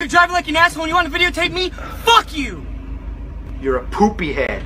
You're driving like an asshole and you want to videotape me? Fuck you! You're a poopy head.